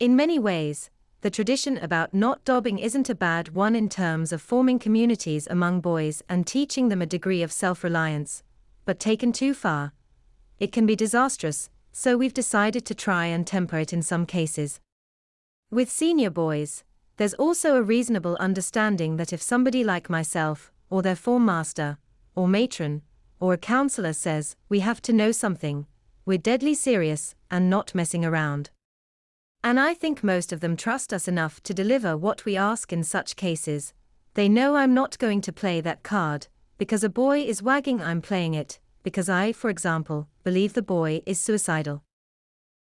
In many ways, the tradition about not dobbing isn't a bad one in terms of forming communities among boys and teaching them a degree of self reliance, but taken too far, it can be disastrous, so we've decided to try and temper it in some cases. With senior boys, there's also a reasonable understanding that if somebody like myself, or their form master, or matron, or a counselor says, we have to know something, we're deadly serious and not messing around. And I think most of them trust us enough to deliver what we ask in such cases. They know I'm not going to play that card, because a boy is wagging I'm playing it, because I, for example, believe the boy is suicidal.